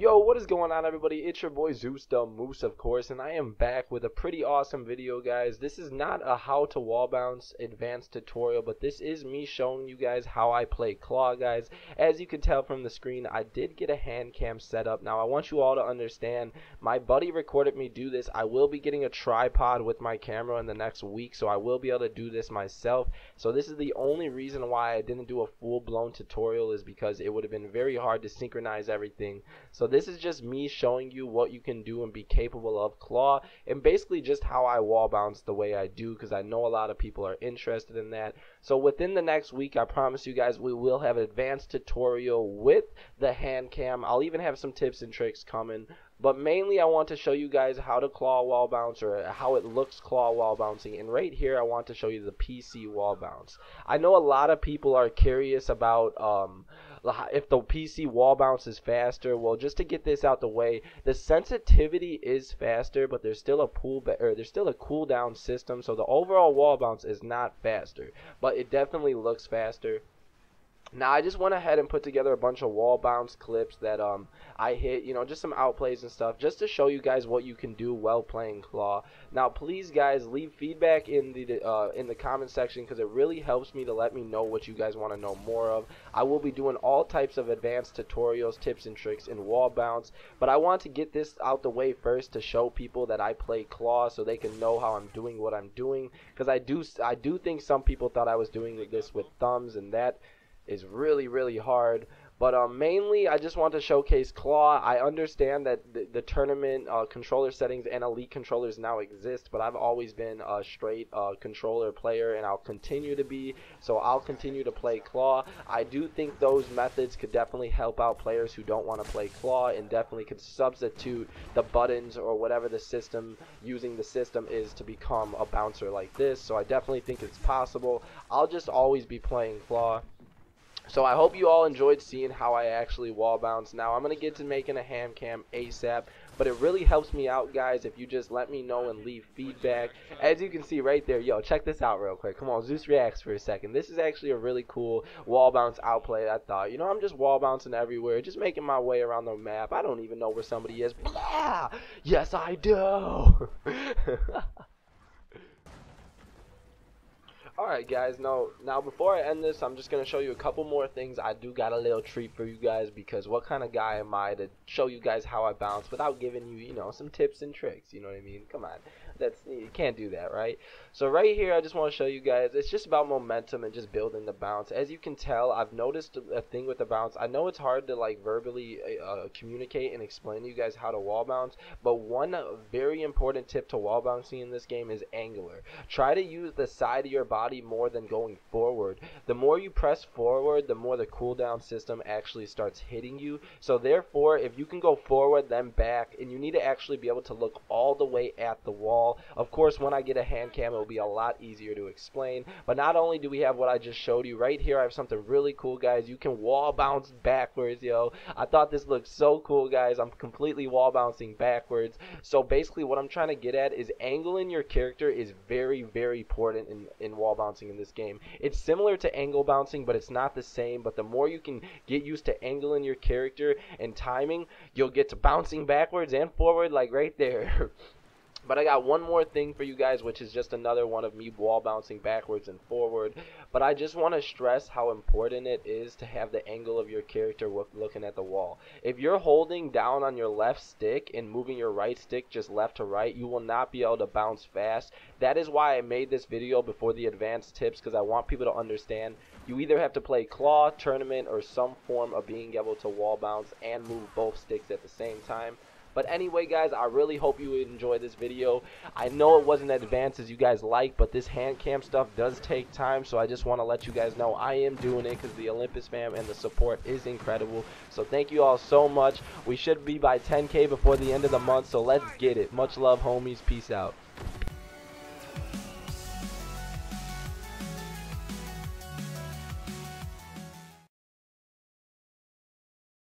Yo, what is going on everybody? It's your boy Zeus the Moose of course and I am back with a pretty awesome video guys. This is not a how to wall bounce advanced tutorial but this is me showing you guys how I play claw guys. As you can tell from the screen I did get a hand cam set up. Now I want you all to understand my buddy recorded me do this. I will be getting a tripod with my camera in the next week so I will be able to do this myself. So this is the only reason why I didn't do a full blown tutorial is because it would have been very hard to synchronize everything. So this is just me showing you what you can do and be capable of claw and basically just how I wall bounce the way I do because I know a lot of people are interested in that. So within the next week, I promise you guys we will have an advanced tutorial with the hand cam. I'll even have some tips and tricks coming. But mainly I want to show you guys how to claw wall bounce or how it looks claw wall bouncing. And right here I want to show you the PC wall bounce. I know a lot of people are curious about um, if the PC wall bounce is faster. Well, just to get this out the way, the sensitivity is faster, but there's still a pull or there's still a cooldown system, so the overall wall bounce is not faster, but it definitely looks faster. Now I just went ahead and put together a bunch of wall bounce clips that um I hit, you know, just some outplays and stuff, just to show you guys what you can do while playing claw. Now please guys leave feedback in the uh, in the comment section because it really helps me to let me know what you guys want to know more of. I will be doing all types of advanced tutorials, tips and tricks in wall bounce, but I want to get this out the way first to show people that I play claw so they can know how I'm doing what I'm doing because I do I do think some people thought I was doing this with thumbs and that is really really hard. But um, mainly, I just want to showcase Claw. I understand that the, the tournament uh, controller settings and elite controllers now exist, but I've always been a straight uh, controller player, and I'll continue to be. So I'll continue to play Claw. I do think those methods could definitely help out players who don't want to play Claw, and definitely could substitute the buttons or whatever the system using the system is to become a bouncer like this. So I definitely think it's possible. I'll just always be playing Claw. So I hope you all enjoyed seeing how I actually wall bounce. Now I'm going to get to making a hand cam ASAP, but it really helps me out guys if you just let me know and leave feedback. As you can see right there, yo, check this out real quick. Come on, Zeus reacts for a second. This is actually a really cool wall bounce outplay I thought. You know, I'm just wall bouncing everywhere, just making my way around the map. I don't even know where somebody is. Yeah! Yes, I do! Alright guys, now, now before I end this, I'm just going to show you a couple more things. I do got a little treat for you guys because what kind of guy am I to show you guys how I bounce without giving you, you know, some tips and tricks, you know what I mean? Come on that's you can't do that, right? So right here, I just want to show you guys. It's just about momentum and just building the bounce. As you can tell, I've noticed a thing with the bounce. I know it's hard to like verbally uh, uh, communicate and explain to you guys how to wall bounce, but one very important tip to wall bouncing in this game is angular. Try to use the side of your body more than going forward. The more you press forward, the more the cooldown system actually starts hitting you. So therefore, if you can go forward then back, and you need to actually be able to look all the way at the wall of course, when I get a hand cam, it will be a lot easier to explain. But not only do we have what I just showed you right here, I have something really cool, guys. You can wall bounce backwards, yo. I thought this looked so cool, guys. I'm completely wall bouncing backwards. So basically, what I'm trying to get at is angling your character is very, very important in, in wall bouncing in this game. It's similar to angle bouncing, but it's not the same. But the more you can get used to angling your character and timing, you'll get to bouncing backwards and forward like right there. But I got one more thing for you guys, which is just another one of me wall bouncing backwards and forward. But I just want to stress how important it is to have the angle of your character looking at the wall. If you're holding down on your left stick and moving your right stick just left to right, you will not be able to bounce fast. That is why I made this video before the advanced tips, because I want people to understand you either have to play claw, tournament, or some form of being able to wall bounce and move both sticks at the same time. But anyway, guys, I really hope you enjoyed this video. I know it wasn't as advanced as you guys like, but this hand cam stuff does take time, so I just want to let you guys know I am doing it because the Olympus fam and the support is incredible. So thank you all so much. We should be by 10k before the end of the month, so let's get it. Much love, homies. Peace out.